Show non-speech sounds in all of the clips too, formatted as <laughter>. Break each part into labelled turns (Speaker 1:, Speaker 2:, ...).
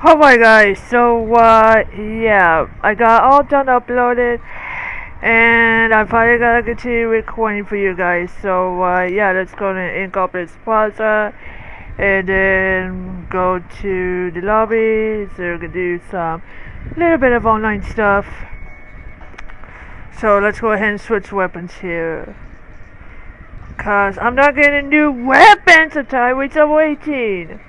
Speaker 1: Oh Alright guys, so uh, yeah, I got all done uploaded and I'm probably gonna continue recording for you guys. So uh, yeah, let's go to Inkopolis Plaza and then go to the lobby so we can do some little bit of online stuff. So let's go ahead and switch weapons here. Cause I'm not getting new weapons until I reach waiting. 18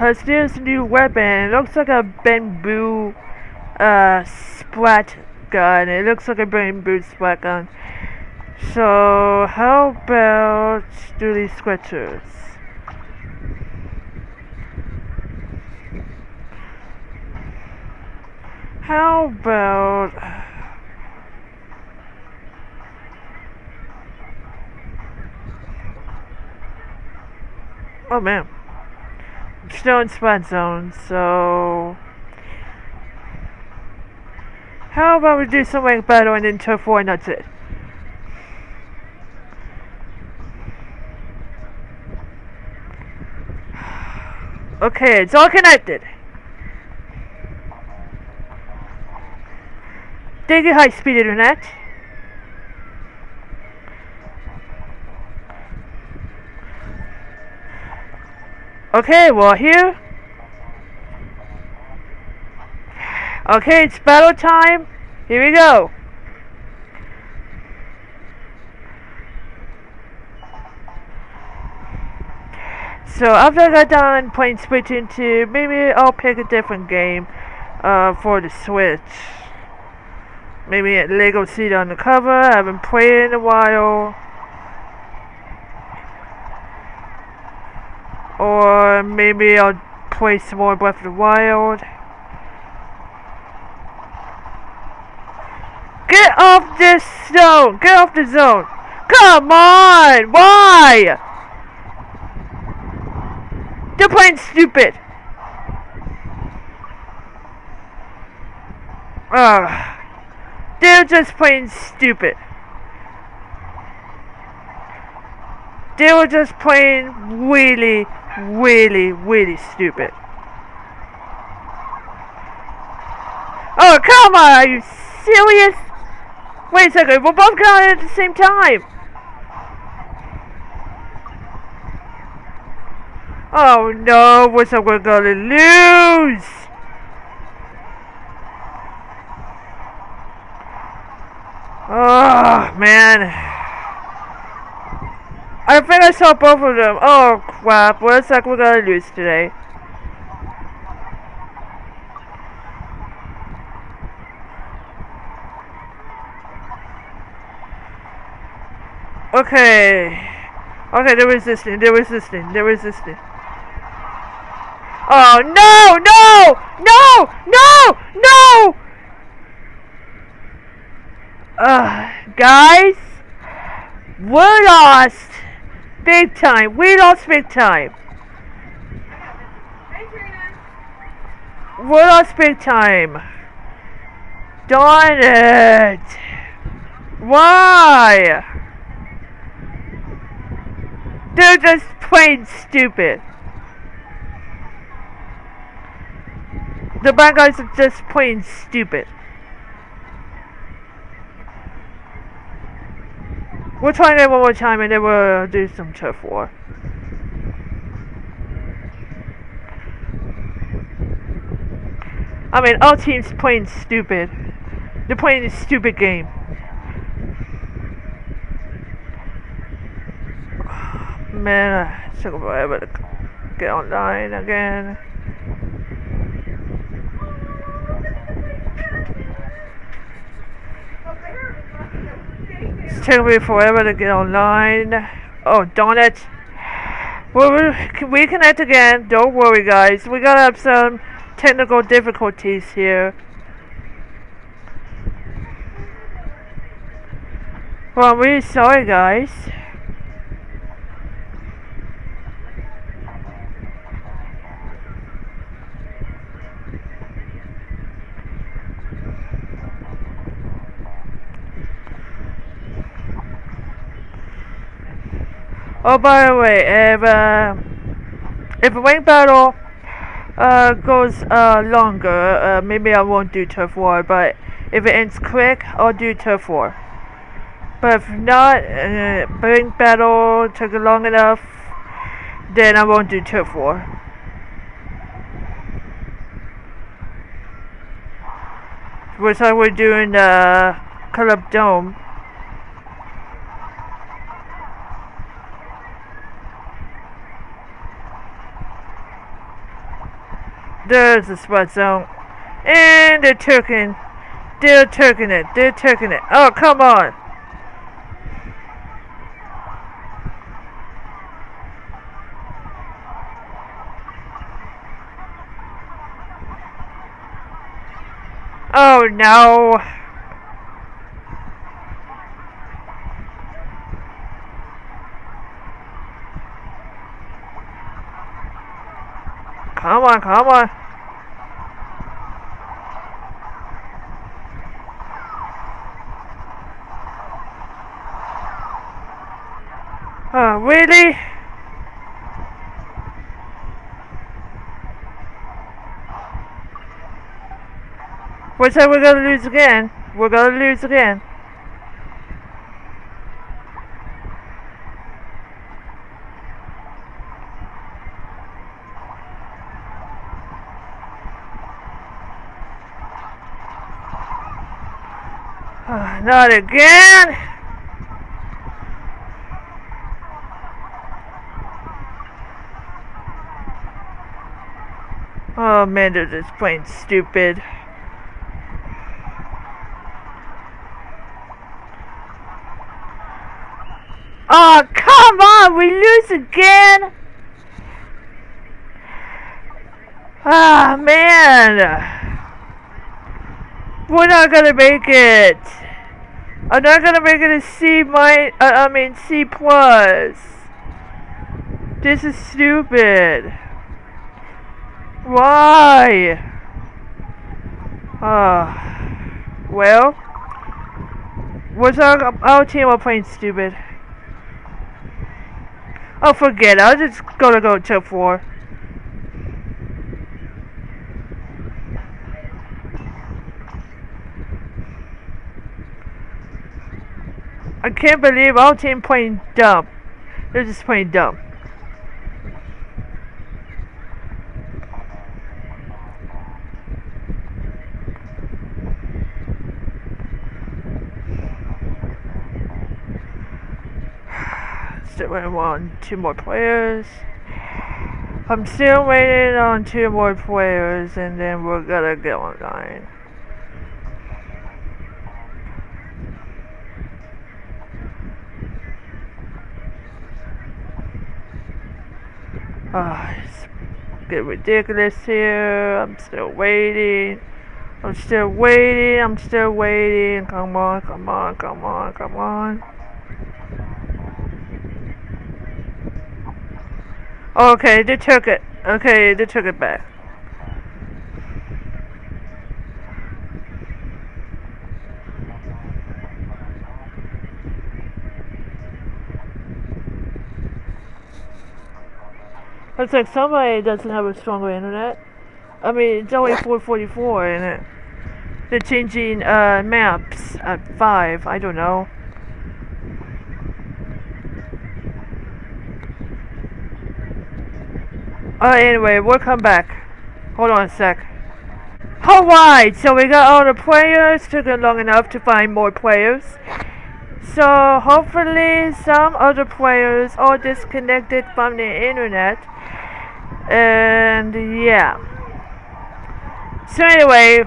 Speaker 1: has this new weapon. It looks like a bamboo uh, splat gun. It looks like a bamboo splat gun. So, how about do these sweatshirts? How about... Oh man still in zone, so... How about we do some rank battle and then turf war and that's it. Okay, it's all connected. Thank you, high speed internet. Okay, well here. Okay, it's battle time. Here we go. So after I got done playing Splatoon 2, maybe I'll pick a different game uh, for the Switch. Maybe Lego City Undercover. I haven't played in a while. Or maybe I'll play some more Breath of the Wild. Get off this zone! Get off the zone! Come on! Why? They're playing stupid! Ugh. They're just playing stupid. They were just playing really, really, really stupid. Oh, come on! Are you serious? Wait a second, we're both going at the same time! Oh no, what's up, we're gonna lose! Oh, man. I think I saw both of them. Oh crap, looks like we're gonna lose today. Okay. Okay, they're resisting, they're resisting, they're resisting. Oh no, no, no, no, no! Uh, guys, we're lost. Big time. We lost big time. We lost big time. Darn it. Why? They're just plain stupid. The bad guys are just plain stupid. We'll try it one more time and then we'll do some turf war. I mean, our team's playing stupid. They're playing a stupid game. <sighs> Man, I took forever to get online again. Taking me forever to get online. Oh, darn it. Well, we connect again. Don't worry, guys. We gotta have some technical difficulties here. Well, I'm really sorry, guys. Oh, by the way, if uh, if a rank battle uh, goes uh, longer, uh, maybe I won't do turf war, but if it ends quick, I'll do turf war. But if not, uh, Bring Battle took long enough, then I won't do turf war. Which I would do in the Club Dome. There's the splat zone. And they're turking. They're turking it. They're turking it. Oh, come on. Oh no. Come on, come on. Oh, really? What's that we're gonna lose again? We're gonna lose again. <sighs> Not again! Oh man, they're just plain stupid. Oh, come on, we lose again! Ah, oh, man! We're not gonna make it! I'm not gonna make it a C minus, uh, I mean C plus. This is stupid. Why? Ah, uh, well, what's our, our team are playing stupid. Oh, forget it. I was just gonna go to 4. I can't believe our team playing dumb. They're just playing dumb. Still waiting on two more players. I'm still waiting on two more players and then we're gonna get online. Ah, oh, it's getting ridiculous here. I'm still waiting. I'm still waiting. I'm still waiting. Come on, come on, come on, come on. Okay, they took it. Okay, they took it back. Looks like somebody doesn't have a stronger internet. I mean, it's only 444 in it. They're changing uh, maps at 5. I don't know. Oh, anyway, we'll come back. Hold on a sec. Alright, so we got all the players. Took it long enough to find more players. So, hopefully some other players are disconnected from the internet. And, yeah. So anyway,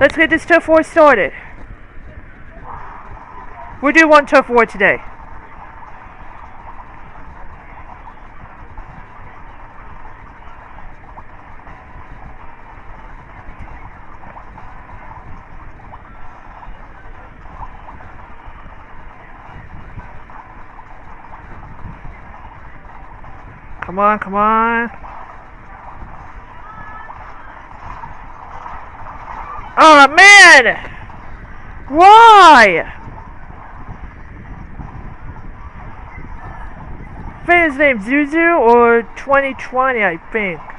Speaker 1: let's get this turf war started. We do one turf war today. Come on, come on. Oh man! Why? I think his name's Zuzu or 2020, I think.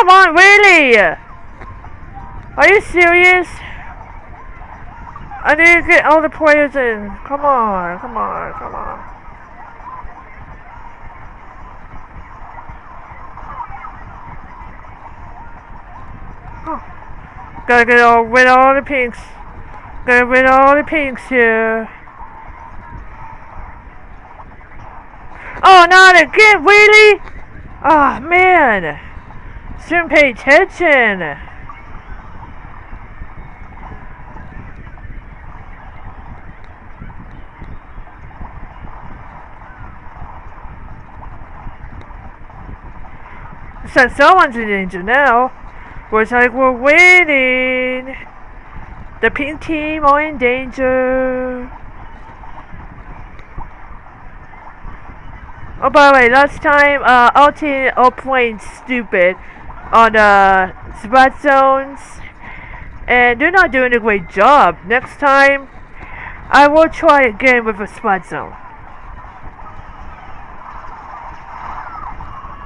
Speaker 1: Come on, really? Are you serious? I need to get all the in. Come on, come on, come on. Gotta get all rid of all the pinks. Gotta rid of all the pinks here. Oh, not again, really? Oh, man. Shouldn't pay attention. Since someone's in danger now, looks like we're winning. The pink team are in danger. Oh, by the way, last time, uh, team are playing stupid on the uh, splat zones, and they're not doing a great job. Next time, I will try again with a splat zone.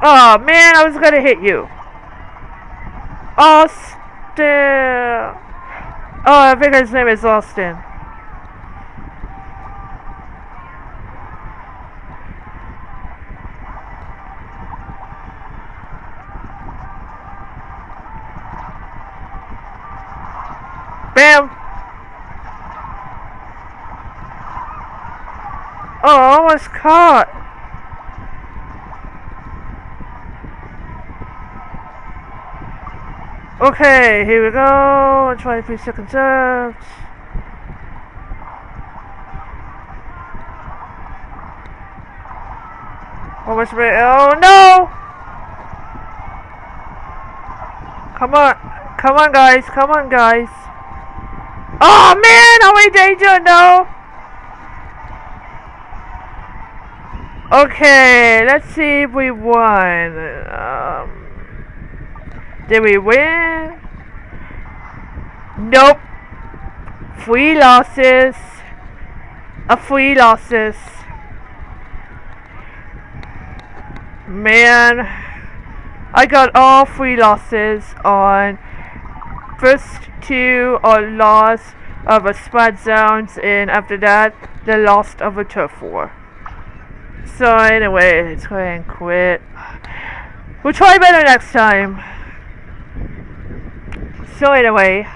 Speaker 1: Oh man, I was gonna hit you. Austin. Oh, I think his name is Austin. Bam! Oh, almost caught. Okay, here we go. 23 seconds left. Almost ready. Oh no! Come on. Come on, guys. Come on, guys. Oh man, are we danger? No. Okay, let's see if we won. Um, did we win? Nope. Three losses. A three losses. Man, I got all three losses on first two are loss of a splat zones and after that the loss of a turf war. So anyway, let's go ahead and quit. We'll try better next time. So anyway,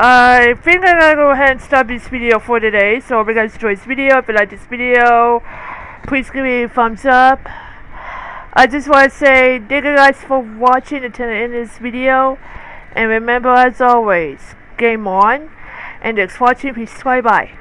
Speaker 1: I think I'm gonna go ahead and stop this video for today. So if you guys enjoyed this video, if you like this video, please give me a thumbs up. I just want to say thank you guys for watching until the end of this video. And remember as always, game on. And for watching. Peace. Bye bye.